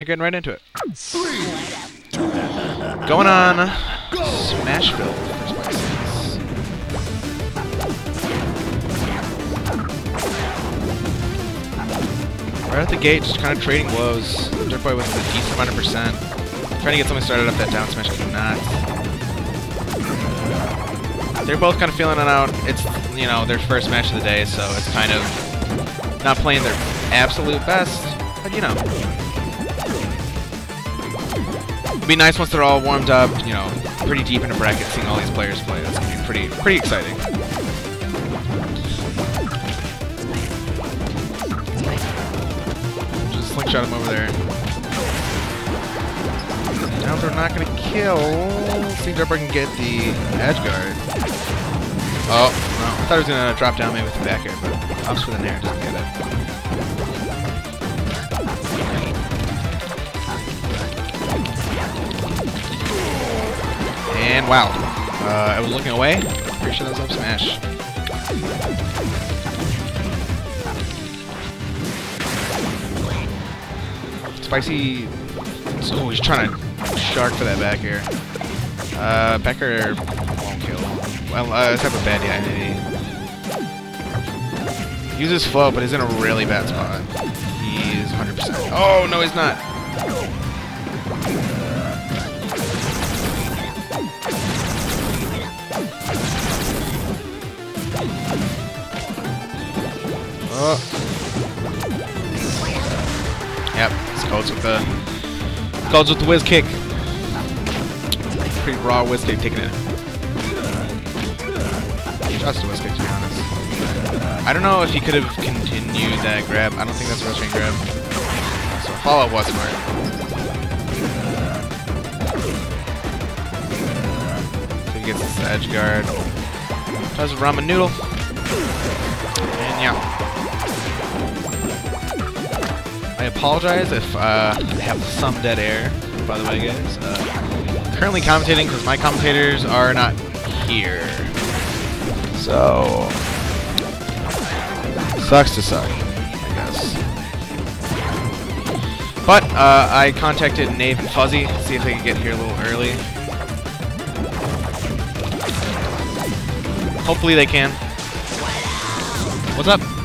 Getting right into it. Going on Smashville. Right at the gate, just kind of trading blows. Dirtboy with a decent amount of percent. Trying to get something started up that down smash, could not. They're both kind of feeling it out. It's, you know, their first match of the day, so it's kind of not playing their absolute best, but you know, It'd be nice once they're all warmed up, you know, pretty deep in a bracket, seeing all these players play. That's gonna be pretty, pretty exciting. Just slingshot him over there. Now they're not gonna kill. See if I can get the edge guard. Oh, no. I thought he was gonna drop down maybe with the back air, but opts for the nair, doesn't get it. Wow. Uh, I was looking away. Pretty sure that was up smash. Spicy. Oh, he's trying to shark for that back air. Uh, back air won't kill. Well, uh, type of bad guy, maybe. Uses flow, but he's in a really bad spot. He's 100%. Oh, no, he's not. It's Codes uh, with the Codes with the whiz kick. Pretty raw whiz kick taking it. Just a whiz kick to be honest. I don't know if he could have continued that grab. I don't think that's a rushing grab. So follow up was smart. So he gets this edge guard. Does ramen noodle. I apologize if uh, I have some dead air, by the way, guys. Uh, currently commentating because my commentators are not here. So, sucks to suck, I guess. But uh, I contacted Nave and Fuzzy to see if they could get here a little early. Hopefully they can. What's up?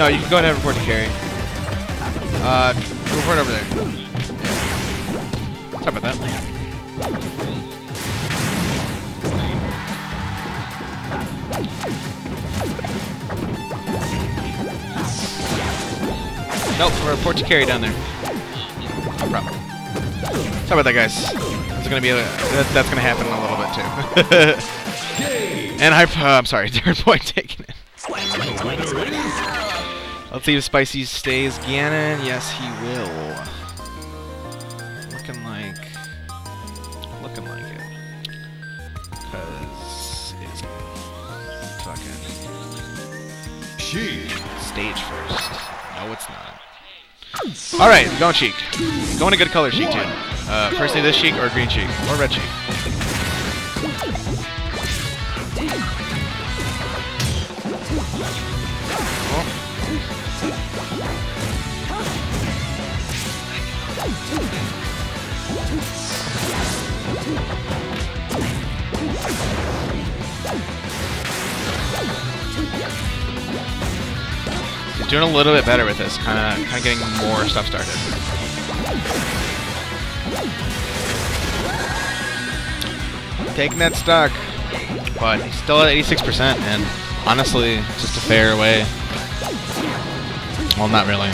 No, you can go ahead and report to carry. Uh, report over there. Yeah. Sorry about that. Nope, report to carry down there. No problem. Sorry about that, guys. It's gonna be a, that, that's gonna happen in a little bit too. and I, uh, I'm sorry, third point taken it. Let's see if Spicy stays Ganon. Yes, he will. Looking like... Looking like it. Because it's fucking... Sheik. Stage first. No, it's not. Alright, going Sheik. Going a good color Sheik, too. Uh, personally, this Sheik or green Sheik. Or red Sheik. He's doing a little bit better with this, kind of, kind of getting more stuff started. Taking that stock, but he's still at 86%, and honestly, just a fair way. Well, not really.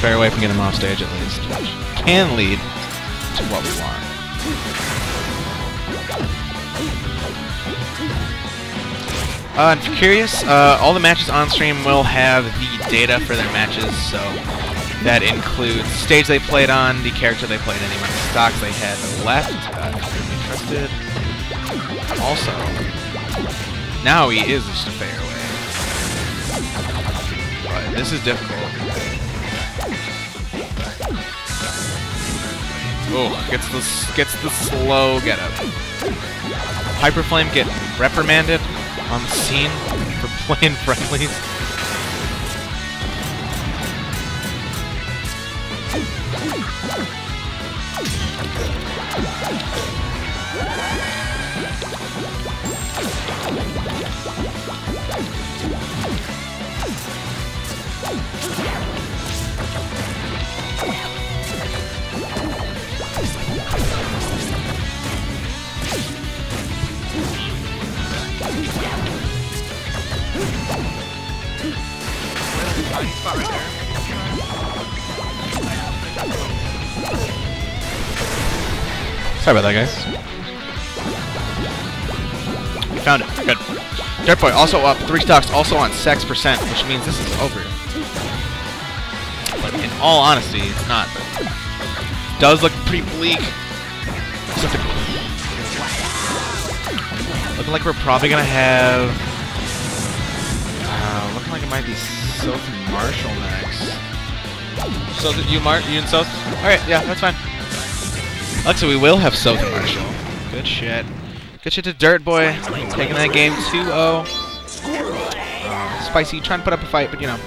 Fair way from getting him off stage, at least, which can lead to what we want. Uh, if you're curious, uh, all the matches on stream will have the data for their matches, so that includes stage they played on, the character they played in, amount of stocks they had left, uh, trusted. Also, now he is just a fair this is difficult. Oh, gets the gets the slow get up. Hyperflame get reprimanded on the scene for playing friendlies. Sorry about that, guys. Found it. Good. Dirtboy also up. Three stocks also on sex percent, which means this is over. All honesty, it's not. Does look pretty bleak. Looking like we're probably gonna have. Uh, looking like it might be Soth and Marshall next. So that you, Mar you and Soth? All right, yeah, that's fine. Alexa, we will have Soth and Marshall. Good shit. Good shit to Dirtboy. Taking that game 2-0. Uh, spicy, trying to put up a fight, but you know,